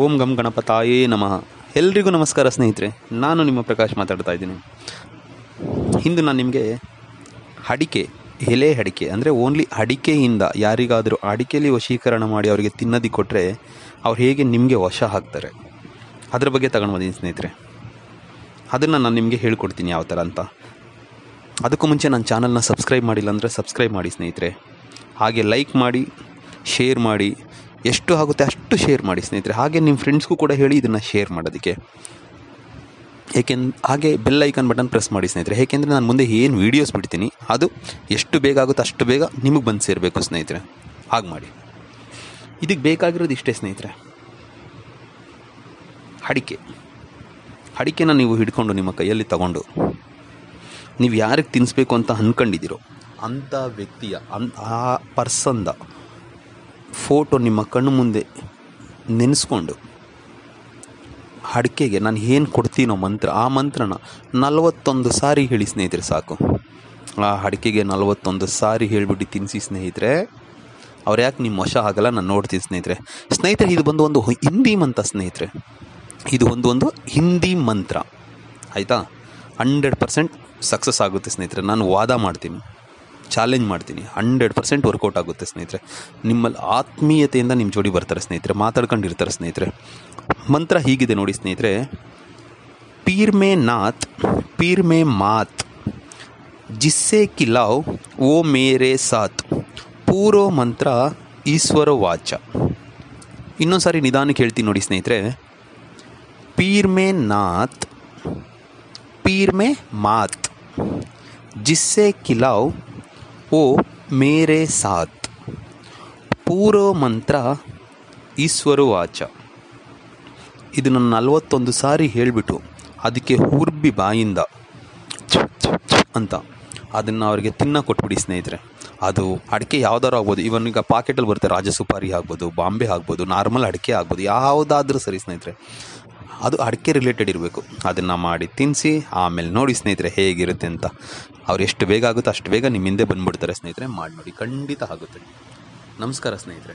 ಓಂ ಗಂ ಗಣಪತಾಯೇ ನಮಃ. ಎಲ್ರಿಗೂ ನಮಸ್ಕಾರ ಸ್ನೇಹಿತರೆ, ನಾನು ನಿಮ್ಮ ಪ್ರಕಾಶ್ ಮಾತಾಡ್ತಾ ಇದ್ದೀನಿ. ಇಂದು ನಾನು ನಿಮಗೆ ಅಡಿಕೆ, ಎಲೆ ಅಡಿಕೆ, ಅಂದರೆ ಓನ್ಲಿ ಅಡಿಕೆಯಿಂದ ಯಾರಿಗಾದರೂ ಅಡಿಕೆಯಲ್ಲಿ ವಶೀಕರಣ ಮಾಡಿ ಅವರಿಗೆ ತಿನ್ನದಿ ಕೊಟ್ಟರೆ ಅವ್ರು ಹೇಗೆ ನಿಮಗೆ ವಶ ಹಾಕ್ತಾರೆ ಅದ್ರ ಬಗ್ಗೆ ತಗೊಂಡು ಬಂದಿದ್ದೀನಿ ಸ್ನೇಹಿತರೆ. ಅದನ್ನು ನಾನು ನಿಮಗೆ ಹೇಳ್ಕೊಡ್ತೀನಿ ಯಾವ ಥರ ಅಂತ. ಅದಕ್ಕೂ ಮುಂಚೆ ನನ್ನ ಚಾನಲ್ನ ಸಬ್ಸ್ಕ್ರೈಬ್ ಮಾಡಿಲ್ಲ ಅಂದರೆ ಸಬ್ಸ್ಕ್ರೈಬ್ ಮಾಡಿ ಸ್ನೇಹಿತರೆ. ಹಾಗೆ ಲೈಕ್ ಮಾಡಿ ಶೇರ್ ಮಾಡಿ ಎಷ್ಟು ಆಗುತ್ತೆ ಅಷ್ಟು ಶೇರ್ ಮಾಡಿ ಸ್ನೇಹಿತರೆ. ಹಾಗೆ ನಿಮ್ಮ ಫ್ರೆಂಡ್ಸ್ಗೂ ಕೂಡ ಹೇಳಿ ಇದನ್ನು ಶೇರ್ ಮಾಡೋದಕ್ಕೆ. ಏಕೆಂದ್ ಹಾಗೆ ಬೆಲ್ ಐಕಾನ್ ಬಟನ್ ಪ್ರೆಸ್ ಮಾಡಿ ಸ್ನೇಹಿತರೆ. ಏಕೆಂದರೆ ನಾನು ಮುಂದೆ ಏನು ವೀಡಿಯೋಸ್ ಬಿಡ್ತೀನಿ, ಅದು ಎಷ್ಟು ಬೇಗ ಆಗುತ್ತೆ ಅಷ್ಟು ಬೇಗ ನಿಮಗೆ ಬಂದು ಸೇರಬೇಕು ಸ್ನೇಹಿತರೆ. ಹಾಗೆ ಮಾಡಿ. ಇದಕ್ಕೆ ಬೇಕಾಗಿರೋದು ಇಷ್ಟೇ ಸ್ನೇಹಿತರೆ. ಅಡಿಕೆ ಅಡಿಕೆನ ನೀವು ಹಿಡ್ಕೊಂಡು ನಿಮ್ಮ ಕೈಯಲ್ಲಿ ತಗೊಂಡು, ನೀವು ಯಾರಿಗೆ ತಿನ್ನಿಸ್ಬೇಕು ಅಂತ ಅಂದ್ಕೊಂಡಿದ್ದೀರೋ ಅಂಥ ವ್ಯಕ್ತಿಯ ಅನ್ ಆ ಪರ್ಸನ್ದ ಫೋಟೋ ನಿಮ್ಮ ಕಣ್ಣು ಮುಂದೆ ನೆನೆಸ್ಕೊಂಡು ಅಡಿಕೆಗೆ ನಾನು ಏನು ಕೊಡ್ತೀನೋ ಮಂತ್ರ, ಆ ಮಂತ್ರನ ನಲವತ್ತೊಂದು ಸಾರಿ ಹೇಳಿ ಸ್ನೇಹಿತರೆ ಸಾಕು. ಆ ಅಡಿಕೆಗೆ ನಲವತ್ತೊಂದು ಸಾರಿ ಹೇಳಿಬಿಟ್ಟು ತಿನ್ನಿಸಿ ಸ್ನೇಹಿತರೆ. ಅವ್ರು ಯಾಕೆ ನಿಮ್ಮ ವಶ ಆಗಲ್ಲ? ನಾನು ನೋಡ್ತೀನಿ ಸ್ನೇಹಿತರೆ. ಸ್ನೇಹಿತರೆ, ಇದು ಬಂದು ಒಂದು ಹಿಂದಿ ಮಂತ್ರ ಸ್ನೇಹಿತರೆ. ಇದು ಒಂದು ಒಂದು ಹಿಂದಿ ಮಂತ್ರ. ಆಯಿತಾ? ಹಂಡ್ರೆಡ್ ಪರ್ಸೆಂಟ್ ಸಕ್ಸಸ್ ಆಗುತ್ತೆ ಸ್ನೇಹಿತರೆ. ನಾನು ವಾದ ಮಾಡ್ತೀನಿ. ಚಾಲೆಂಜ್ ಮಾಡ್ತೀನಿ. ಹಂಡ್ರೆಡ್ ಪರ್ಸೆಂಟ್ ವರ್ಕೌಟ್ ಆಗುತ್ತೆ ಸ್ನೇಹಿತರೆ. ನಿಮ್ಮಲ್ಲಿ ಆತ್ಮೀಯತೆಯಿಂದ ನಿಮ್ಮ ಜೋಡಿ ಬರ್ತಾರೆ ಸ್ನೇಹಿತರೆ. ಮಾತಾಡ್ಕೊಂಡಿರ್ತಾರೆ ಸ್ನೇಹಿತರೆ. ಮಂತ್ರ ಹೀಗಿದೆ ನೋಡಿ ಸ್ನೇಹಿತರೆ. ಪೀರ್ ಮೇ ನಾತ್, ಪೀರ್ ಮೇ ಮಾತ್. ಜಿಸ್ಸೆ ಕಿಲಾವ್ ಓ ಮೇರೆ ಸಾತ್. ಪೂರೋ ಮಂತ್ರ ಈಶ್ವರ ವಾಚ. ಇನ್ನೊಂದು ಸಾರಿ ನಿಧಾನಕ್ಕೆ ಹೇಳ್ತೀನಿ ನೋಡಿ ಸ್ನೇಹಿತರೆ. ಪೀರ್ ಮೇ ನಾಥ್ ಪೀರ್ ಮೇ ಮಾತ್. ಜಿಸ್ಸೆ ಕಿಲಾವ್ ಓ ಮೇರೆ ಸಾತ್. ಪೂರೋ ಮಂತ್ರ ಈಶ್ವರ ವಾಚ. ಇದನ್ನು ನಲವತ್ತೊಂದು ಸಾರಿ ಹೇಳಿಬಿಟ್ಟು ಅದಕ್ಕೆ ಹುರ್ಬಿ ಬಾಯಿಂದ ಅಂತ ಅದನ್ನು ಅವರಿಗೆ ತಿನ್ನ ಕೊಟ್ಬಿಡಿ ಸ್ನೇಹಿತರೆ. ಅದು ಅಡಿಕೆ ಯಾವ್ದಾರು ಆಗ್ಬೋದು. ಇವನ್ ಈಗ ಪಾಕೆಟಲ್ಲಿ ಬರುತ್ತೆ ರಾಜಸುಪಾರಿ ಆಗ್ಬೋದು, ಬಾಂಬೆ ಆಗ್ಬೋದು, ನಾರ್ಮಲ್ ಅಡಿಕೆ ಆಗ್ಬೋದು, ಯಾವುದಾದ್ರೂ ಸರಿ ಸ್ನೇಹಿತರೆ. ಅದು ಅಡಿಕೆ ರಿಲೇಟೆಡ್ ಇರಬೇಕು. ಅದನ್ನು ಮಾಡಿ ತಿನ್ನಿಸಿ ಆಮೇಲೆ ನೋಡಿ ಸ್ನೇಹಿತರೆ ಹೇಗಿರುತ್ತೆ ಅಂತ. ಅವ್ರು ಎಷ್ಟು ಬೇಗ ಆಗುತ್ತೋ ಅಷ್ಟು ಬೇಗ ನಿಮ್ಮ ಹಿಂದೆ ಬಂದುಬಿಡ್ತಾರೆ ಸ್ನೇಹಿತರೆ. ಮಾಡಿ ನೋಡಿ, ಖಂಡಿತ ಆಗುತ್ತೆ. ನಮಸ್ಕಾರ ಸ್ನೇಹಿತರೆ.